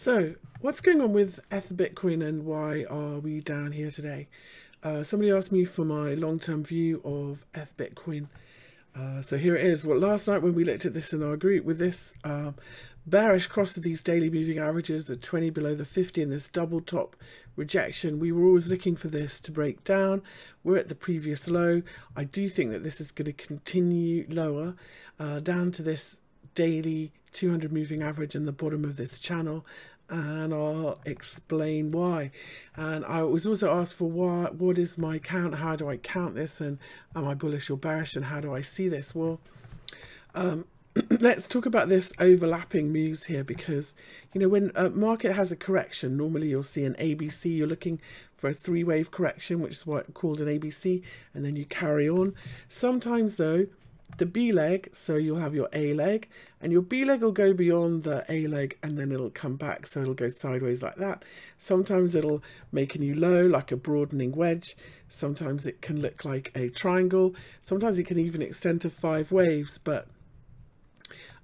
So, what's going on with Ether Bitcoin and why are we down here today? Uh, somebody asked me for my long-term view of Ether Bitcoin. Uh, so here it is. Well, last night when we looked at this in our group with this um, bearish cross of these daily moving averages, the 20 below the 50 and this double top rejection, we were always looking for this to break down. We're at the previous low. I do think that this is going to continue lower uh, down to this daily 200 moving average in the bottom of this channel and I'll explain why. And I was also asked for why, what is my count? How do I count this? And am I bullish or bearish? And how do I see this? Well, um, let's talk about this overlapping moves here because, you know, when a market has a correction, normally you'll see an ABC. You're looking for a three wave correction, which is what called an ABC, and then you carry on. Sometimes though, the B leg, so you'll have your A leg, and your B leg will go beyond the A leg and then it'll come back, so it'll go sideways like that. Sometimes it'll make a new low, like a broadening wedge. Sometimes it can look like a triangle. Sometimes it can even extend to five waves, but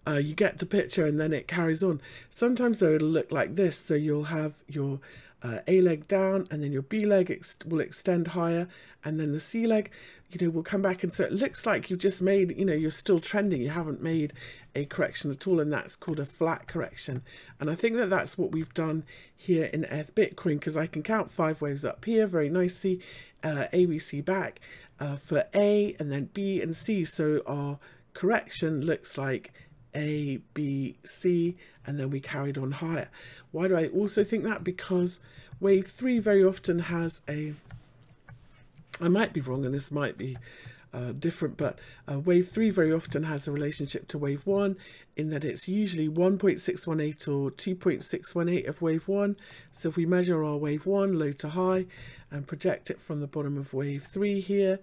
uh, you get the picture and then it carries on. Sometimes though it'll look like this, so you'll have your uh, A leg down and then your B leg ex will extend higher and then the C leg you know will come back. And so it looks like you've just made you know you're still trending. You haven't made a correction at all and that's called a flat correction. And I think that that's what we've done here in ETH Bitcoin because I can count five waves up here very nicely uh, ABC back uh, for A and then B and C. So our correction looks like a, B, C, and then we carried on higher. Why do I also think that? Because wave three very often has a, I might be wrong and this might be uh, different, but uh, wave three very often has a relationship to wave one in that it's usually 1.618 or 2.618 of wave one. So if we measure our wave one low to high and project it from the bottom of wave three here,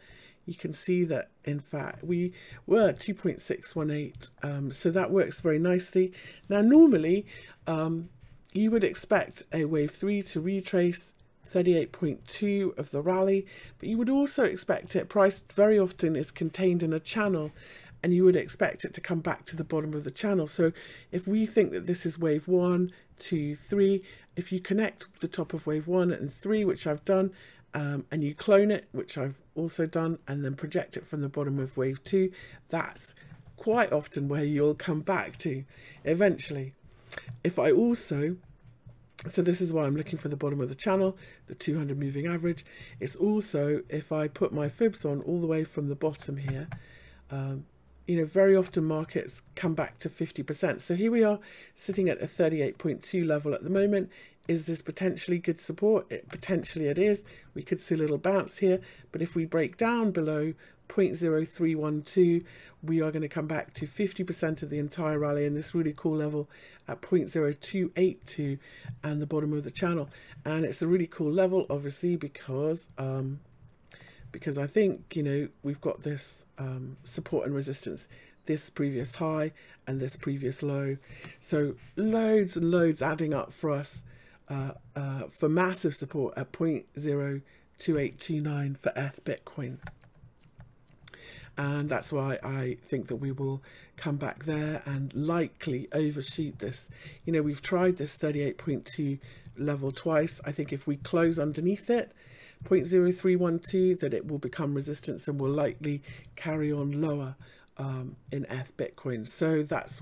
you can see that in fact we were 2.618 um, so that works very nicely. Now normally um, you would expect a wave 3 to retrace 38.2 of the rally but you would also expect it priced very often is contained in a channel and you would expect it to come back to the bottom of the channel. So if we think that this is wave 1 2 3 if you connect the top of wave 1 and 3 which I've done um, and you clone it, which I've also done, and then project it from the bottom of wave two, that's quite often where you'll come back to eventually. If I also, so this is why I'm looking for the bottom of the channel, the 200 moving average. It's also, if I put my fibs on all the way from the bottom here, um, you know, very often markets come back to 50%. So here we are sitting at a 38.2 level at the moment. Is this potentially good support? It, potentially it is. We could see a little bounce here, but if we break down below 0.0312, we are going to come back to 50% of the entire rally in this really cool level at 0.0282 and the bottom of the channel. And it's a really cool level, obviously, because um, because I think, you know, we've got this um, support and resistance, this previous high and this previous low. So loads and loads adding up for us uh, uh, for massive support at 0.02829 for ETH Bitcoin. And that's why I think that we will come back there and likely overshoot this. You know, we've tried this 38.2 level twice. I think if we close underneath it, 0.0312 that it will become resistance and will likely carry on lower um, in ETH Bitcoin. So that's